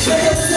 Shake